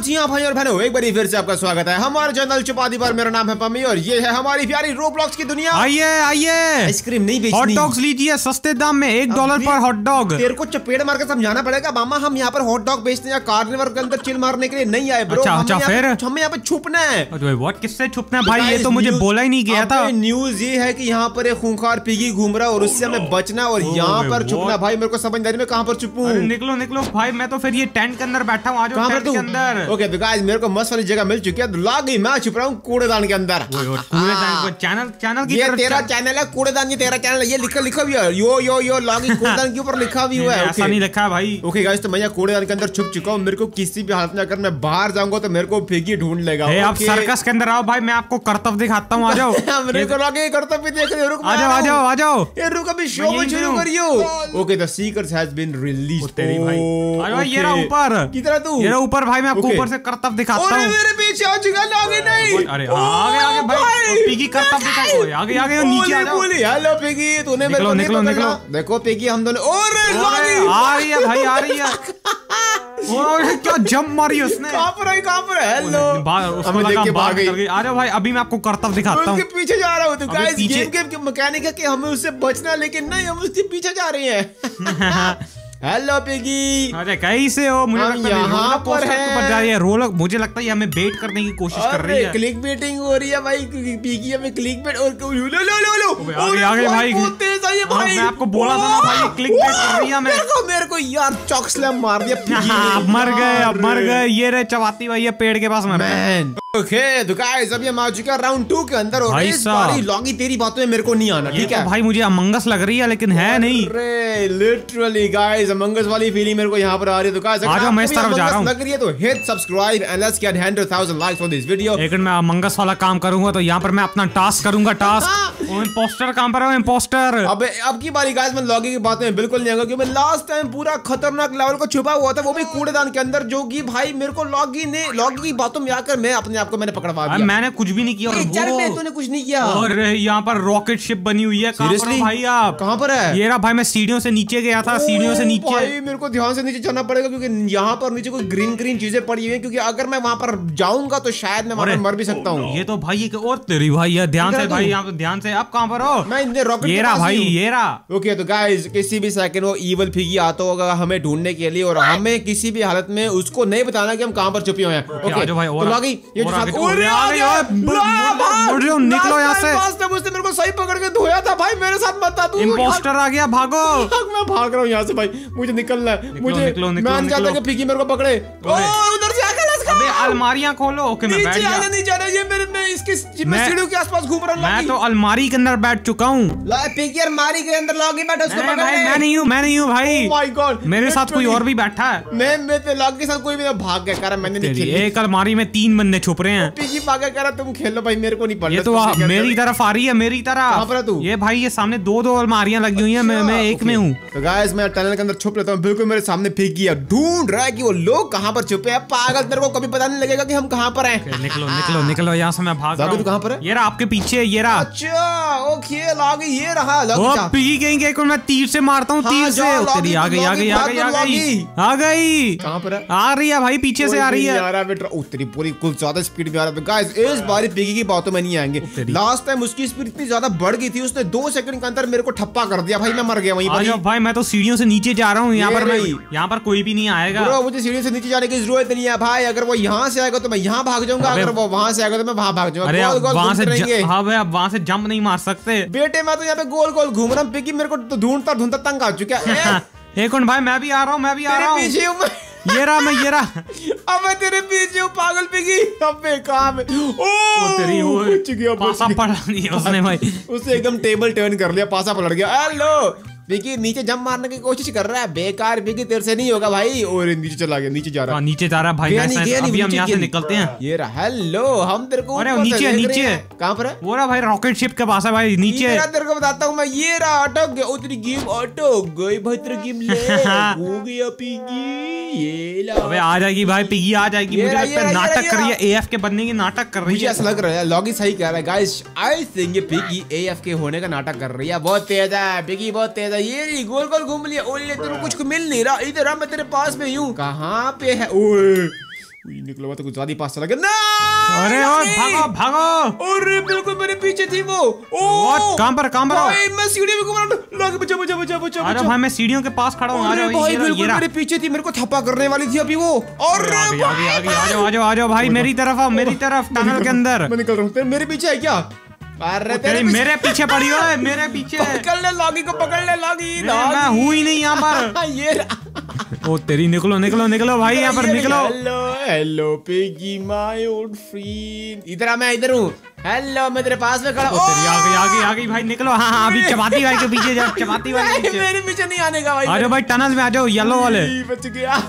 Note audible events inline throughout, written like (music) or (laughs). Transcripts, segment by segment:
जी हाँ भाई और बहनों एक बारी फिर से आपका स्वागत है। हमारे चैनल चुपादी पर मेरा नाम है पम्मी और ये है हमारी प्यारी रोब्लॉक्स की दुनिया। आइए आइए। आइसक्रीम नहीं बेचनी। हॉट डॉग्स लीजिए सस्ते दाम में एक डॉलर पर हॉट डॉग तेरे को चपेट मार के समझाना पड़ेगा मामा हम यहाँ पर हॉट डॉग बेचते हैं या कार्निवल के अंदर चिल मारने के लिए नहीं आए ब्रो अच्छा, हमें अच्छा, फिर? हमें यहाँ पे छुपना है। व्हाट किससे छुपना है? भाई ये तो मुझे बोला ही नहीं गया था। न्यूज़ ये है की यहाँ पर एक खूंखार पिगी घूम रहा और उससे हमें बचना और Oh यहाँ पर छुपना। भाई मेरे को समझदारी में कहाँ पर छुपू? निकलो निकलो। भाई मैं तो फिर ये टेंट के अंदर बैठा हूँ आ जाओ कहाँ पर टेंट के अंदर। ओके तो गाइस मेरे को मस्त वाली जगह मिल चुकी है तो लॉग गई मैं छुप रहा हूँ कूड़ेदान के अंदर। कूड़ेदान। को चैनल चैनल की ये तेरा चैनल है कूड़ेदान ये तेरा चैनल है ये लिखा लिखा भी है। यो यो यो लॉगिंग कूड़ेदान के ऊपर लिखा भी हुआ है ऐसा नहीं लिखा भाई। ओके गाइस तो मैं यहाँ कूड़ेदान के अंदर छुप चुका हूँ मेरे को किसी भी हालत में अगर मैं बाहर जाऊँगा तो मेरे को फिगी ढूंढ लेगा आप सर्कस के अंदर आओ भाई मैं आपको कर्तव्य दिखाता हूँ आ जाओ। (laughs) मेरे को लगे करता भी देख रहे रुक आ जाओ आ जाओ आ जाओ। ये रुक अभी शो में शुरू करियो। Okay the secrets has been released तेरी भाई। आ जाओ ये रहा ऊपर। किधर है तू? ये रहा ऊपर भाई मैं आपको. ऊपर से कर्तव्य दिखाता हूँ। मेरे पीछे आ चुका लॉगिन नहीं। अरे हाँ, आगे आगे भाई ओ, पिगी कर्तव्य दिखाओ आगे आगे नीचे आ जाओ। हेलो पिगी तूने मेरे को निकलो, निकलो, देखो पिगी हम दोनों लॉगिन आ रही है भाई आ रही है। (laughs) क्या जंप मारी उसने? कहाँ पर है कहाँ पर है हेलो उसको हमें देख लगा के भाग गई। आ जाओ भाई अभी मैं आपको कर्तव्य दिखाता उसके हूँ। पीछे जा रहा हूँ तो गाइस गेम के मैकेनिक है कि हमें उससे बचना लेकिन नहीं हम उसके पीछे जा रहे हैं। (laughs) हेलो पिगी अरे कैसे हो? मुझे हम लगता है यहाँ पर है। रोलर मुझे लगता है हमें बेट करने की कोशिश कर रही है। क्लिक बेटिंग हो रही है भाई। पीकी हमें क्लिक बेट और लो लो लो लो। आगे, आगे भाई। है हाँ, भाई। मैं आपको बोला था ना भाई, click bait कर रही है। मेरे को मेरे को यार चॉक स्लैम मार दिया (laughs) पिगी हाँ, मर गए अब मर गए। ये रहे चबाती भाई ये पेड़ के पास मर गए। ओके तो गाइस अभी हम आ चुके हैं राउंड टू के अंदर और इस। बारी लॉगी तेरी बातों में मेरे को नहीं आना ठीक तो है? भाई मुझे अमंगस लग रही है लेकिन है नहीं। अरे लिटरली गाइस अमंगस वाली फीलिंग मेरे को यहाँ पर आ रही है। तो गाइस आ मैं इस तरफ़ जा रहा हूँ। लग रही है तो hit subscribe and let's get 100000 likes on this video लेकिन मैं अमंगस वाला काम करूँगा तो यहाँ पर मैं अपना टास्क करूँगा टास्क इम्पोस्टर काम पर इम्पोस्टर अबे अब की बारी गाइस मैं लॉगी की बात में बिल्कुल नहीं आऊँगा क्योंकि मैं लास्ट टाइम पूरा खतरनाक लेवल को छुपा हुआ था वो भी कूड़ेदान के अंदर जो कि भाई मेरे को लॉगी ने लॉगी की बातों में आकर मैं अपने आप को मैंने पकड़वा दिया। मैंने कुछ भी नहीं किया और वो- तूने कुछ नहीं किया। और यहाँ पर रॉकेट शिप बनी हुई है। कहाँ पर भाई आप? कहाँ पर है? ये रहा भाई मैं सीढ़ियों से नीचे गया था सीढ़ियों से नीचे। भाई मेरे को ध्यान से नीचे चलना पड़ेगा क्योंकि यहाँ पर नीचे कुछ ग्रीन ग्रीन चीज़ें पड़ी हुई हैं क्योंकि अगर मैं वहाँ पर जाऊँगा तो शायद मैं वहाँ पर मर भी सकता हूँ। ये तो भाई एक और तेरी भाई है। ध्यान से भाई यहाँ पे ध्यान से। आप कहाँ पर हो? मैं रॉकेट ये रहा भाई ही हूँ। ये रहा। ओके तो गाइस किसी भी सेकंड वो इवल फिगी आता होगा हमें ढूँढने के लिए और हमें किसी भी हालत में उसको नहीं बताना कि हम कहाँ पर छुपे हुए हैं। ओके तो ये जाओ, निकलो यहाँ से। last मेरे को सही पकड़ के धोया था भाई मेरे साथ बता तू इम्पोस्टर आ गया भागो। मैं भाग रहा हूँ यहाँ से भाई मुझे निकलना है मुझे मैं निकलो। कि फिगी मेरे को पकड़े। उधर अबे अलमारियाँ खोलो। ओके मैं बैठ गया। नहीं जाना ये मेरे मैं इसके मैं मैं- सीढ़ियों के आसपास घूम रहा हूँ मैं तो अलमारी के अंदर बैठ चुका हूँ। ला पिगी अलमारी के अंदर लॉगी बैठा उसको पकड़ भाई। मैं नहीं हूँ मैं नहीं हूँ भाई। Oh my God, मेरे साथ कोई और भी बैठा है। मैं मेरे लॉग के साथ कोई भी भाग गया करा मैंने नहीं खेली। एक अलमारी में तीन बंदे छुप रहे हैं। पिगी भागा करा तुम खेलो भाई मेरे को नहीं पढ़ना ये तो मेरी तरफ़ आ रही है मेरी कहाँ पर है तू? ये भाई ये सामने दो दो अलमारियाँ लगी हुई हैं मैं मैं एक में हूँ। तो गाइस मैं टनल के अंदर छुप लेता हूँ बिल्कुल मेरे सामने फिक गया ढूंढ रहा है कि वो लोग कहाँ पर छुपे हैं? पागल तेरे को कभी पता नहीं लगेगा कि हम कहाँ पर हैं। निकलो निकलो निकलो यहाँ से मैं भाग रहा हूँ। कहाँ पर है? ये रहा आपके पीछे ये रहा। अच्छा ओके लॉगी ये रहा लॉगी पी गई एक मैं तीर से मारता हूँ हाँ, तीर से। तेरी आ गई आ गई आ गई आ गई। आ गई। कहाँ पर है? आ रही है भाई पीछे से आ रही है। आ रहा तेरी पूरी कुछ ज़्यादा स्पीड में आ रहा है। गाइस इस बारी पिगी की बातों में नहीं आएँगे। लास्ट टाइम उसकी स्पीड इतनी ज़्यादा बढ़ गई थी उसने दो सेकंड के अंदर मेरे को ठप्पा कर दिया। भाई मैं मर गया वहीं पर। भाई मैं तो सीढ़ियों से नीचे जा रहा हूँ यहाँ पर यहाँ पर कोई भी नहीं आएगा। मुझे सीढ़ियों से नीचे जाने की ज़रूरत नहीं है। भाई अगर वो यहाँ से आएगा तो मैं यहाँ भाग जाऊँगा। अगर वो वहाँ से आएगा तो मैं वहाँ भाग जाऊँगा। गोल गोल वहाँ से घूमते हाँ भाई अब वहाँ से जंप नहीं मार सकते। बेटे मैं तो यहाँ पे गोल गोल घूम रहा हूँ पिकी मेरे को तो ढूंढता ढूंढता तंग आ चुका है। (laughs) एक भाई मैं भी आ रहा हूँ मैं भी आ रहा हूँ। हूँ ये रहा मैं ये रहा। (laughs) अब मैं तेरे पीछे हूँ पागल पिकी। अबे कहाँ में ओ तेरी वो बच गया बच पासा गया। उसने भाई। (laughs) उसने एकदम टेबल टर्न कर लिया पासा पलट गया। हेलो विकी नीचे जम मारने की कोशिश कर रहा है। बेकार विकी तेरे से नहीं होगा भाई। और नीचे चला गया नीचे जा रहा हाँ, है नीचे जा रहा भाई अभी हम यहाँ से निकलते हैं। ये हेलो हम तेरे को अरे, नीचे, नीचे। कहाँ पर है? वो रहा भाई रॉकेट शिप के पास है भाई नीचे। तेरे को बताता हूँ मैं ये रहा अटक गया गेम अटक गई भाई तेरी गेम ले। (laughs) हो गया पिगी ये अबे आ जाएगी भाई पिगी आ जाएगी। मुझे लगता है नाटक कर रही है एएफ के बनने की नाटक कर रही मुझे है। ऐसा लग रहा है लॉगी सही कह रहा है। गाइस आई थिंक ये पिगी एएफ के होने का नाटक कर रही है। बहुत तेज है पिगी बहुत तेज है। ये नहीं गोल गोल घूम लिया। ओले तेरे को कुछ मिल नहीं रहा। इधर आ मैं तेरे पास में हूँ। कहाँ पे है? ओए। निकलो हुआ तो कुछ ज़्यादा ही पास चला गया। ना! अरे ओ भागो भागो। अरे बिल्कुल मेरे पीछे थी वो। ओ? कहाँ पर कहाँ पर भाई मैं सीढ़ी में घूम रहा हूँ। लॉगी बचा बचा बचा बचा अरे भाई मैं सीढ़ियों के पास खड़ा हूँ। आ अरे जाओ भाई ये रहा, ये बिल्कुल रहा। मेरे पीछे थी। मेरे को थप्पा करने वाली थी अभी वो। और आ जाओ आ जाओ आ जाओ भाई मेरी तरफ़ आओ मेरी तरफ़ टनल के अंदर। (laughs) मैं निकल रहा हूँ। तेरे- मेरे पीछे है क्या? तेरे मेरे पीछे पड़ी हो (laughs) मेरे पीछे। पकड़ ले लॉगी को पकड़ ले लॉगी। मैं हूँ ही नहीं यहाँ पर। (laughs) ये ओ तेरी निकलो निकलो निकलो भाई यहाँ पर निकलो। Hello hello Piggy my old friend. इधर आ मैं इधर हूँ। हेलो मैं तेरे पास में खड़ा ओ तेरी आ गई आ गई आ गई भाई निकलो। हाँ हाँ अभी चपाती भाई के पीछे जाओ चपाती भाई के पीछे। मेरे पीछे नहीं आने का भाई। आ जाओ भाई टनल में आ जाओ येलो वाले। बच गया। (laughs)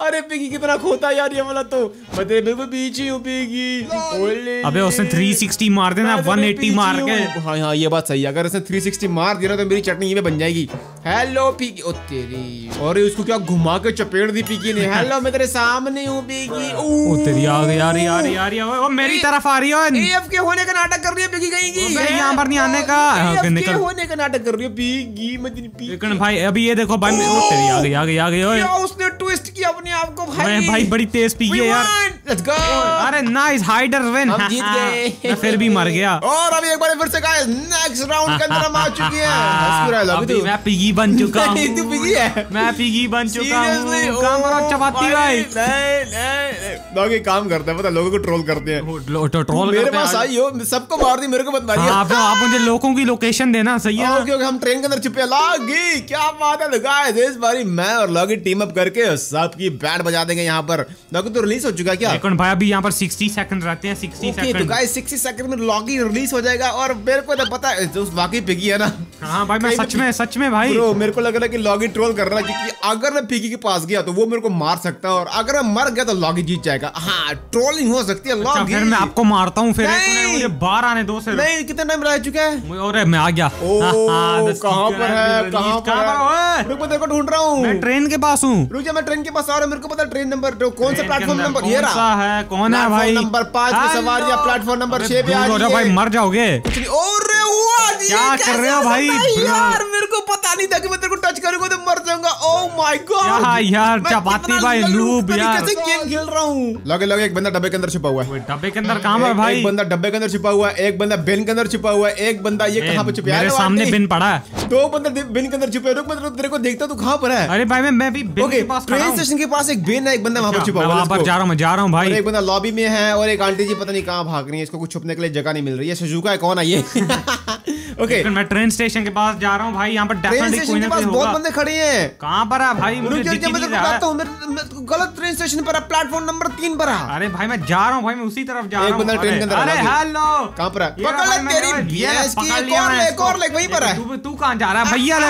अरे पिगी कितना खोता यार ये वाला तो। मैं तेरे पीछे हूँ पिगी अबे उसने 360 मार देना मैं तेरे 180 मार के हाँ हाँ ये बात सही है। अगर इसने 360 मार दिया ना तो मेरी चटनी ये बन जाएगी। हेलो पीकी ओ तेरी। और उसको क्या घुमा के चपेट दी पीकी ने? हेलो मैं तेरे सामने हूँ पीकी ओ तेरी आ गई आ रही आ रही आ रही ओ मेरी तरफ़ आ रही है एएफ के होने का नाटक कर रही है पीकी कहीं की? अबे, यहाँ पर नहीं आने का। हाँ, AFK निकल। होने का नाटक कर रही है पीकी मैं तेरी पीकी लेकिन भाई अभी ये देखो भाई ओ तेरी आ गई आ गई आ गई ओए। उसने ट्विस्ट किया अपने आप को भाई? भाई बड़ी तेज पी We है यार। Let's go! अरे नाइस हाइडर विन हम जीत गए। फिर भी मर गया। और अभी एक बार फिर से गाइस नेक्स्ट राउंड के अंदर हम आ चुके हैं। हंस क्यों रहा है अभी (laughs) तू मैं पिगी बन चुका हूँ। तू पिगी है। मैं पिगी बन चुका? हूँ। काम करो Oh, चपाती भाई नहीं नहीं काम करता है पता लोगों को ट्रोल करते हैं। तो ट्रोल मेरे पास आई हो सबको मार दी मेरे को मत हाँ मारिए आप आप मुझे लोगों की लोकेशन देना सही है? ओके ओके हम ट्रेन के अंदर छिपे लॉगी क्या बात है? गाइस इस बारी मैं और लॉगी टीम अप करके सबकी बैंड बजा देंगे यहाँ पर। लॉगी तो रिलीज़ हो चुका है क्या? लेकिन भाई अभी यहाँ पर 60 सेकंड रहते हैं 60 ओके तो सेकंड गाइस 60 सेकंड में लॉगी रिलीज़ हो जाएगा और मेरे को तो पता है जो वाकई पिगी है ना। हाँ भाई मैं सच में सच में भाई। ब्रो मेरे को लग रहा है कि लॉगी ट्रोल कर रहा है क्योंकि अगर मैं पिगी के पास गया तो वो मेरे को मार सकता है और अगर मैं मर गया तो लॉगी जीत जाएगा। हाँ ट्रोलिंग हो सकती है अच्छा लॉगी फिर मैं आपको मारता हूँ फिर मुझे बाहर आने दो से नहीं कितना टाइम रह चुका है? और मैं आ गया। (laughs) कहाँ पर है कहाँ पर रुक ढूंढ रहा हूँ। मैं ट्रेन के पास हूँ। रुक मैं ट्रेन के पास आ रहा हूँ मेरे को पता ट्रेन नंबर तो कौन सा प्लेटफॉर्म नंबर ये रहा। है? कौन है भाई? नंबर पाँच की या प्लेटफॉर्म नंबर छह पे आ रहा है। भाई मर जाओगे। क्या कर रहे हो भाई? यार पता नहीं था कि मैं तेरे को टच करूँगा तो मर जाऊँगा। ओह माय गॉड क्या यार, चपाती भाई, noob यार। कैसे गेम खेल रहा हूँ। लगे लगे एक बंदा डब्बे के अंदर छुपा हुआ है। ओए, डब्बे के अंदर कहाँ पर भाई? एक बंदा डब्बे के अंदर छुपा हुआ है एक बंदा बिन के अंदर छुपा हुआ है एक बंदा ये कहाँ पे छुपा है? मेरे सामने बिन पड़ा है। दो बंदे बिन के अंदर छुपे हैं। रुक मैं तेरे- तेरे को देखता तू कहाँ पर है? अरे भाई मैं मैं भी बिन के पास ट्रेन स्टेशन के पास एक बिन है एक बंदा वहाँ पर अच्छा, छुपा हुआ है वहाँ पर जा रहा हूँ मैं जा रहा हूँ भाई। एक बंदा लॉबी में है और एक आंटी जी पता नहीं कहाँ भाग रही है इसको कुछ छुपने के लिए जगह नहीं मिल रही है सुजुका है कौन है ये? (laughs) ओके मैं ट्रेन स्टेशन के पास जा रहा हूँ भाई यहाँ पर डेफिनेटली कोई ना बहुत बंदे खड़े हैं। कहाँ पर है भाई? मुझे दिख नहीं रहा। मैं- गलत ट्रेन स्टेशन पर प्लेटफॉर्म नंबर तीन पर है। अरे भाई मैं जा रहा हूँ भाई मैं उसी तरफ़ जा रहा हूँ। अरे हेलो कहाँ पर है? है। तू कहाँ जा रहा है? भैया (laughs)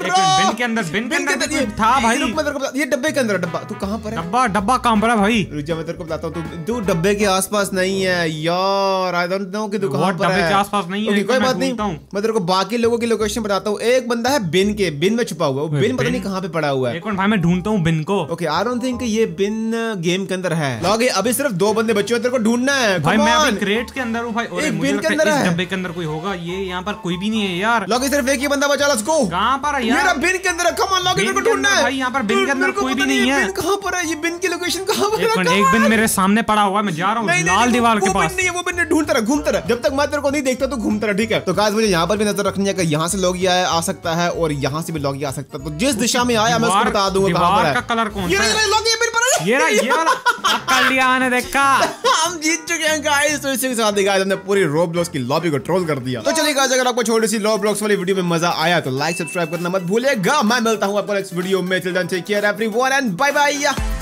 एकदम बिन के अंदर बिन के अंदर था भाई। रुक मैं तेरे को ये डब्बे के अंदर डब्बा। तू कहाँ पर है? डब्बा डब्बा कहाँ पर है भाई? रुक जा मैं तेरे को बताता हूँ। तू डब्बे के आसपास नहीं है यार आई डोंट नो कि तू कहाँ पर है। आसपास नहीं है, Okay, कोई बात नहीं। मैं तेरे को बाकी लोगों की लोकेशन बताता हूँ। एक बंदा है बिन के बिन में छुपा हुआ है। बिन पता नहीं कहाँ पे पड़ा हुआ है। एक भाई मैं ढूंढता हूँ बिन को। ओके आई डोंट थिंक ये बिन गेम के अंदर है। लॉग अभी सिर्फ़ दो बंदे बचे हुए तेरे को ढूंढना है। भाई मैं अभी क्रेट के अंदर हूँ भाई। एक मुझे के अंदर है। डब्बे के अंदर कोई होगा। ये यहाँ पर कोई भी नहीं है यार। लॉग सिर्फ़ एक ही बंदा बचा लेट्स गो कहाँ पर है मेरा बिन के अंदर है। कम ऑन लॉग bin को ढूंढना है। भाई, यहाँ पर bin के अंदर कोई भी नहीं है। कहाँ पर है ये बिन की लोकेशन कहाँ पर एक है एक बिन मेरे सामने पड़ा हुआ है मैं जा रहा हूँ। लाल दीवार के पास। नहीं वो नहीं ढूंढता रहा घूमता रहा। जब तक मैं तेरे को नहीं देखता तो घूमता रहा ठीक है? तो गाइस मुझे यहाँ पर भी नज़र रखनी है कि यहाँ से लोग आ सकता है और यहाँ से भी लोग आ सकता है। तो जिस दिशा में आया मैं उसको बता दूँगा कहाँ पर है। कलर कौन ये रहा, ये रहा, लोग ये bin पर ये रहा ये वाला मैंने देखा। (laughs) हम जीत चुके हैं गाइस तो इसी के साथ ही गाइस हमने पूरी रोब्लॉक्स की लॉबी को ट्रोल कर दिया। तो चलिए गाइस अगर आपको छोटी सी रोब्लॉक्स वाली वीडियो में मज़ा आया तो लाइक सब्सक्राइब करना मत भूलिएगा। मैं मिलता हूँ आपको नेक्स्ट वीडियो में। Till then take care everyone and bye bye